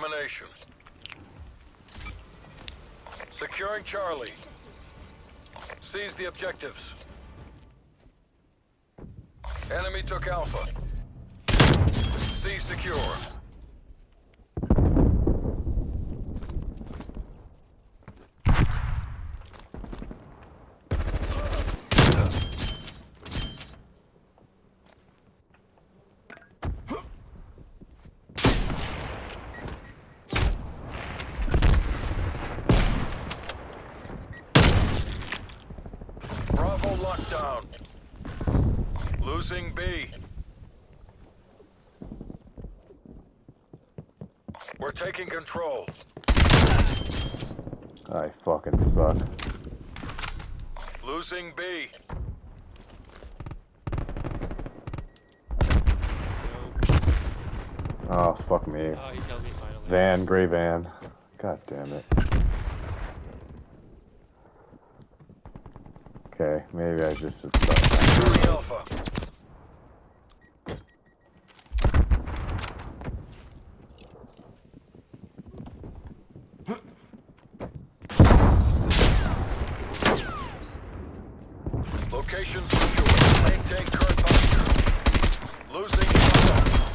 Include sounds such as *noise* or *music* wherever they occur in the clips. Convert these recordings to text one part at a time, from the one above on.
Domination. Securing Charlie. Seize the objectives. Enemy took Alpha. C secure. Bravo lockdown. Losing B. We're taking control. I fucking suck. Losing B. Oh, fuck me. Oh, he killed me finally. Van, gray van. God damn it. Okay, maybe I just should stop. Securing Alpha. Location secure. Maintain current posture. Losing Alpha.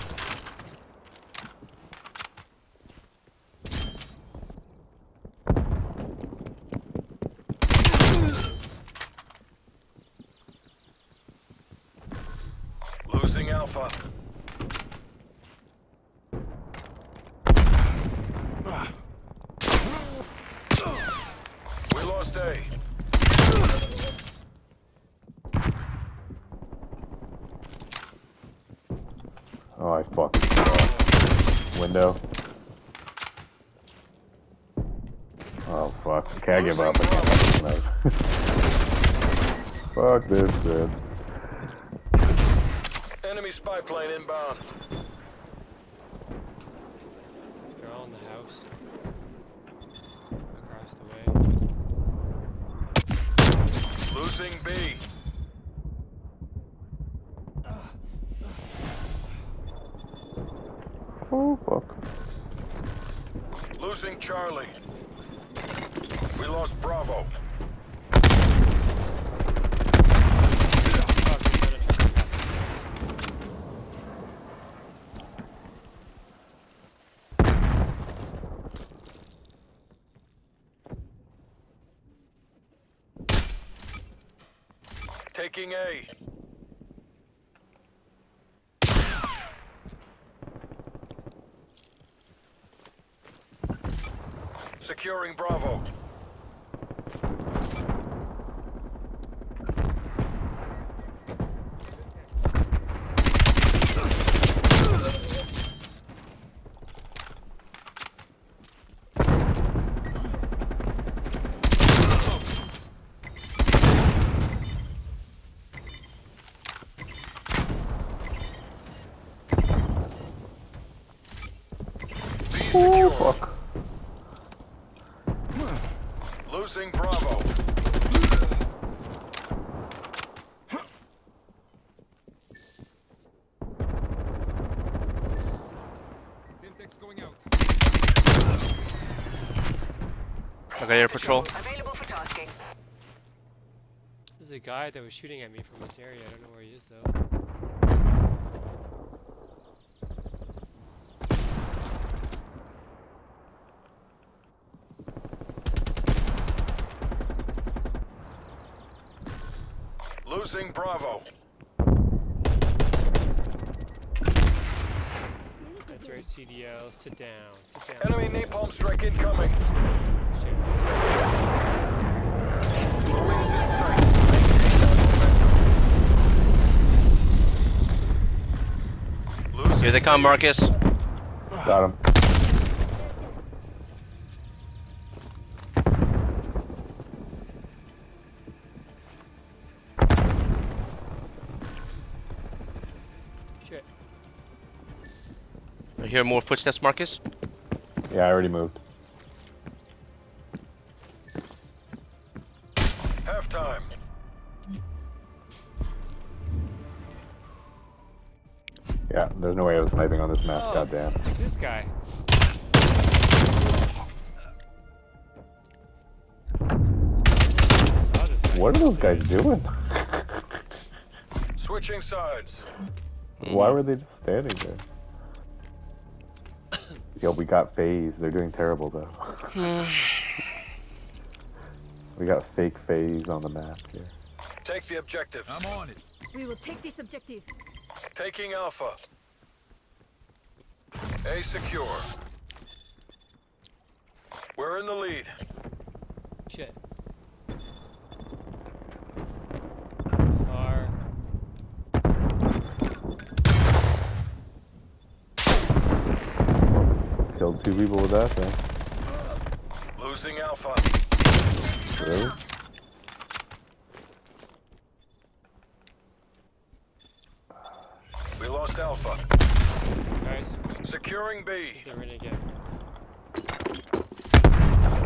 Losing Alpha. We lost A. Oh, I fucking suck. Window. Oh, fuck. I give up. Can't. *laughs* Fuck this shit. Enemy spy plane inbound. They're all in the house. Across the way. Losing B. Oh, fuck. Losing Charlie. We lost Bravo. Fuck, he's trying to turn me back. Taking A. Securing Bravo. B Oh, fuck. Losing Bravo. Semtex going out. Okay, air patrol. Available for tasking. There's a guy that was shooting at me from this area. I don't know where he is though. Losing Bravo. That's right, CDL. Sit down. Sit down. Enemy napalm strike incoming. Shit. Ruins in sight. Maintain that momentum. Losing Here they come, Marcus. Got him. shit. I hear more footsteps, Marcus. Yeah, I already moved. Half time. Yeah, there's no way I was sniping on this map, oh, goddamn. This guy. What are those guys doing? Switching sides. Why mm-hmm. were they just standing there? *coughs* Yo, we got phase. They're doing terrible though. *sighs* we got fake phase on the map here. Take the objective. I'm on it. We will take this objective. Taking Alpha. A secure. We're in the lead. Shit. Far. Killed two people with that thing. Losing Alpha. Really? We lost Alpha. Guys, Securing B. they're gonna get.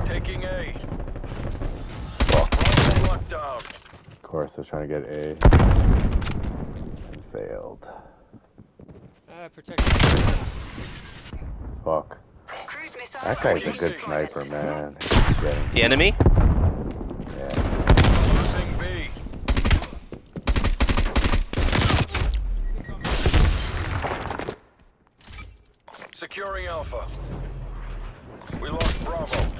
Taking A. Fuck. Locked down. Of course, they're trying to get A. And failed. Ah, protect. Fuck. Cruise missile. That guy's a good sniper, man. The enemy? Yeah. Losing B. Securing Alpha. We lost Bravo.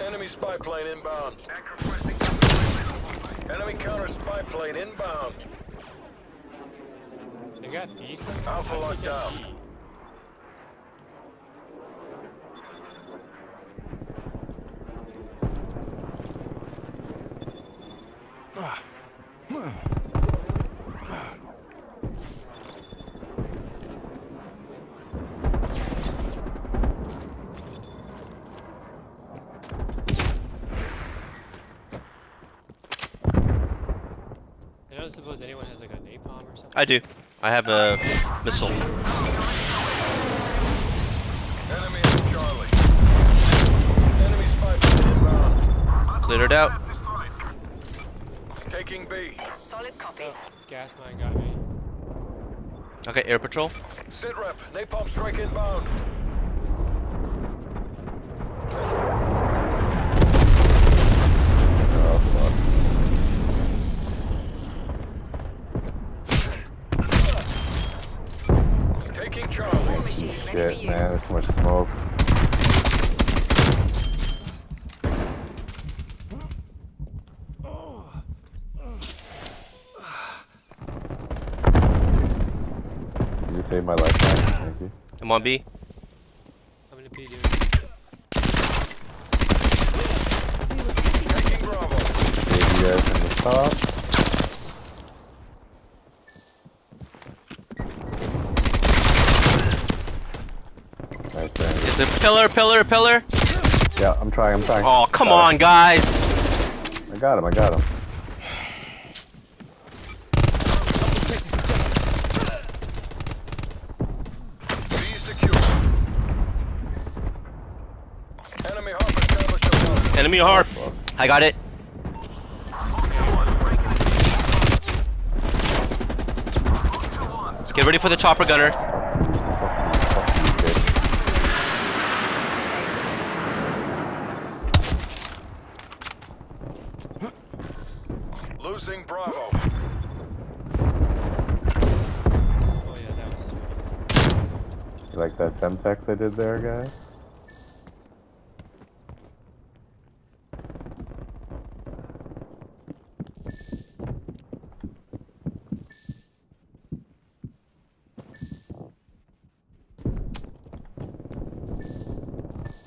Enemy spy plane inbound. Enemy counter spy plane inbound. They got B somewhere? Alpha How'd locked get down. Don't suppose anyone has like a napalm or something. I do. I have a missile. Enemy at Charlie. Enemy spy inbound. Cleared it out. Taking B. Solid copy. Oh, gas mine got me. Okay, air patrol. Sit rep. Napalm strike inbound. Shit, man. There's too much smoke. You just saved my life, man. Thank you. I'm on B. I'm gonna be doing. We will take this Taking Bravo. Save you guys from the top. It's a pillar, pillar, pillar. Yeah, I'm trying, I'm trying. Oh, come Got on, him. guys. I got him, I got him. Enemy Hawk established. Enemy harp. I got it. Get ready for the chopper gunner. Fuck you, fuck you, bitch. Losing Bravo. Oh yeah, that was sweet. You like that Semtex I did there, guys?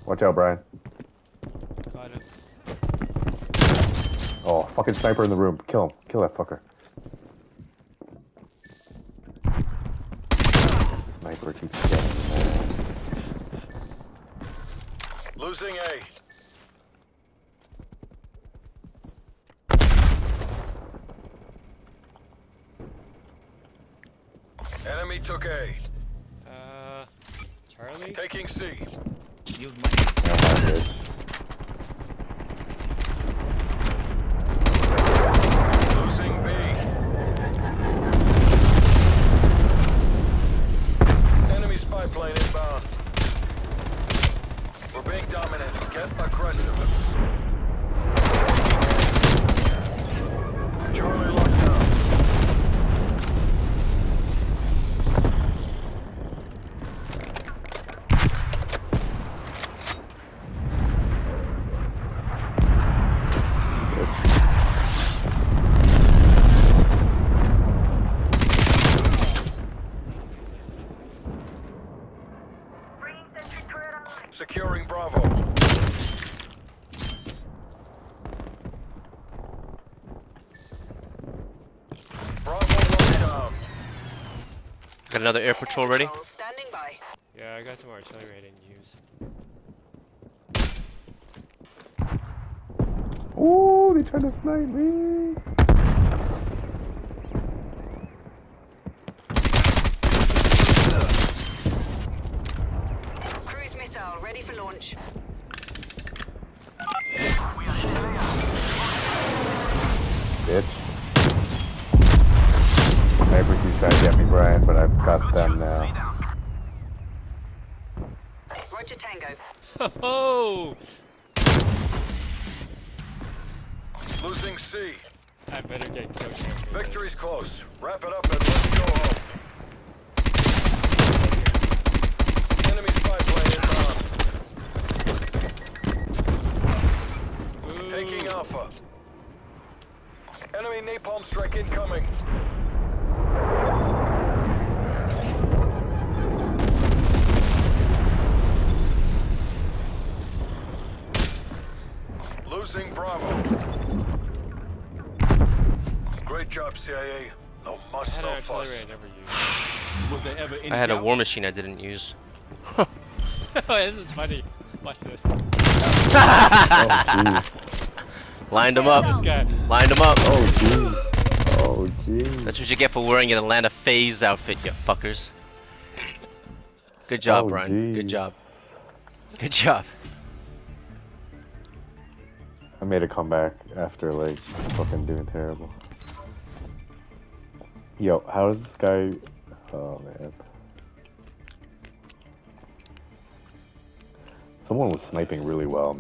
Watch out, Brian. Got him. Oh, fucking sniper in the room. Kill him. Kill that fucker. Sniper keeps getting man. Losing A. Enemy took A. Uh, Charlie. Taking C. Yeah, my bitch. Losing B. Enemy spy plane inbound. We're being dominated. Get aggressive. Securing Bravo. Bravo locked down. Got another air patrol ready. Patrol Standing by. Yeah, I got some artillery I didn't use. Ooh, they trying to snipe me. Cruise missile ready for launch. Sniper's trying to get me, Brian, but I've got them now. Roger Tango. Oh! *laughs* Losing C. I better get killed. Victory's this. close. Wrap it up and let's go home. Enemy spy plane inbound. Taking Alpha. Enemy napalm strike incoming. Losing Bravo. Great job, CIA. No I muss, had no fuss. I. *sighs* Was there ever any I had a war machine I didn't use. *laughs* oh, this is funny. Watch this. Oh. *laughs* Lined him up. Lined him up. Oh, jeez. Oh, jeez. That's what you get for wearing an Atlanta FaZe outfit, you fuckers. Good job, Oh, Brian. Good job. Good job. I made a comeback after, like, fucking doing terrible. Yo, how is this guy? Oh, man. Someone was sniping really well, man.